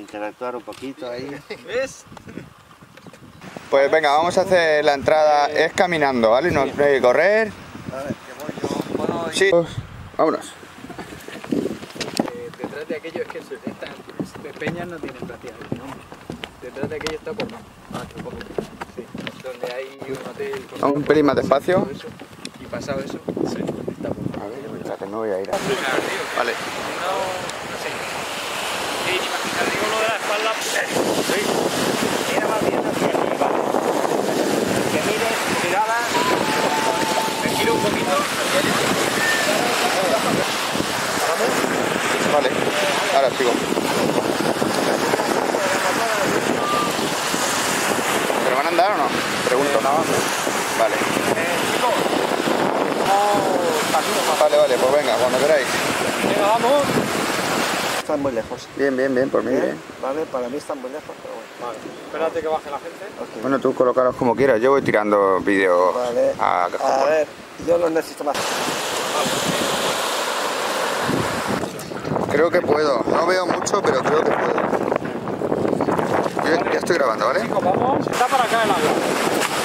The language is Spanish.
interactuar un poquito ahí. ¿Ves? Pues venga, vamos a hacer la entrada, es caminando, ¿vale? No hay que correr. Sí. Vámonos. Eh, detrás de aquello es que se- esta, este Peñas no tienen prácticamente nombre. Detrás de aquello está por Ah, Sí, donde hay un hotel. con- Un pelín más despacio. Y pasado eso, sí, está por A ver, espérate, me voy a ir. Vale. No, no sé. Sí, te digo lo de la. Sí. Mira más bien hacia vale. Que mires, mirada. Me giro un poquito. Vale, ahora sigo. ¿Pero van a andar o no? Pregunto. Vale. Vale, vale, pues venga, cuando queráis. Venga, vamos. Están muy lejos. Bien, bien, bien, por mí Bien, bien. Vale, para mí están muy lejos, pero bueno. Vale. Espérate que baje la gente. Ok. Bueno, tú colócalos como quieras, yo voy tirando vídeos Vale. a A ver, yo los necesito más. Creo que puedo, no veo mucho, pero creo que puedo. Yo ya estoy grabando, ¿vale? Chicos, vamos. Está para acá el agua.